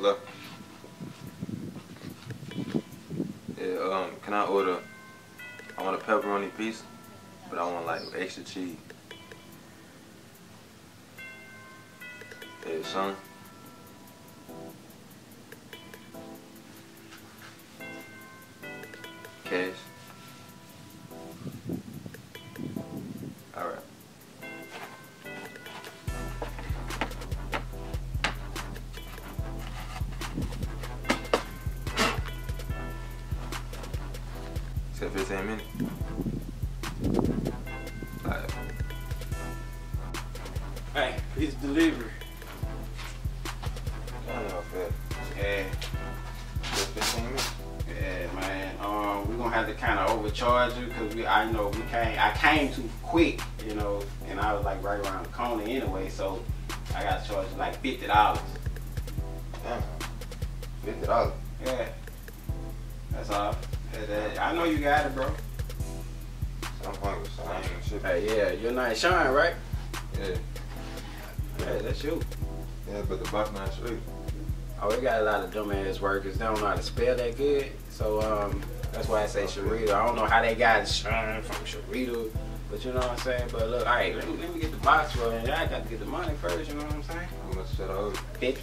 Hello. Yeah, um, can I order? I want a pepperoni pizza, but I want like extra cheese. Yeah, son. Said 15 minutes. Alright. Hey, it's delivery. I know fat. Yeah, Said 15 minutes. yeah, man. Um, we gonna have to kind of overcharge you because we, I know we came, I came too quick, you know, and I was like right around the corner anyway, so I got charged like fifty dollars. Damn. Fifty dollars. Yeah, that's all. That- I know you got it, bro. I'm hungry, so I ain't. Hey, yeah, your name Sean, right? Yeah. Yeah, that's you. Yeah, but the box not straight. Oh, we got a lot of dumbass workers. They don't know how to spell that good. So um, that's why I say Sharita. I don't know how they got Sean from Sharita, but you know what I'm saying. But look, all right, let me, let me get the box rolling. I got to get the money first. You know what I'm saying? How much should I owe? Fifty.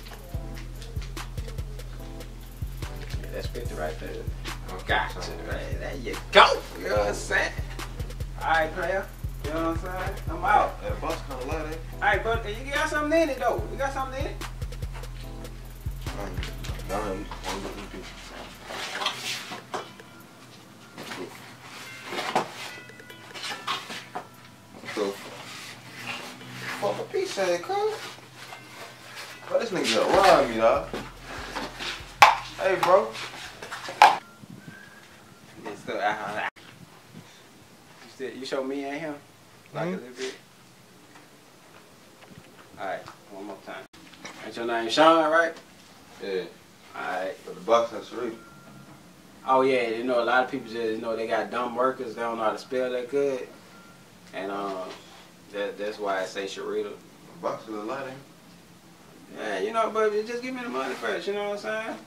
Yeah, that's fifty right there. Okay, Gotcha. so- Right, there you go. You know what I'm saying? All right, player. You know what I'm saying? I'm out. Yeah, the box kind of light, eh? All right, but you got something in it though. You got something in it. Um, no, no, you want to look at So, fuck a piece of it, cuz. Bro, this nigga gonna rob me, dog. Hey, bro. Yeah, so, uh, you, still, you show me and him like Mhm. a little bit. All right, one more time. Ain't your name Sean, right? Yeah, All right. but the box has three. Oh yeah, you know a lot of people just you know they got dumb workers. They don't know how to spell that good, and um, that that's why I say Sharita. The box is a light, ain't Yeah, you know, but just give me the money first. You know what I'm saying?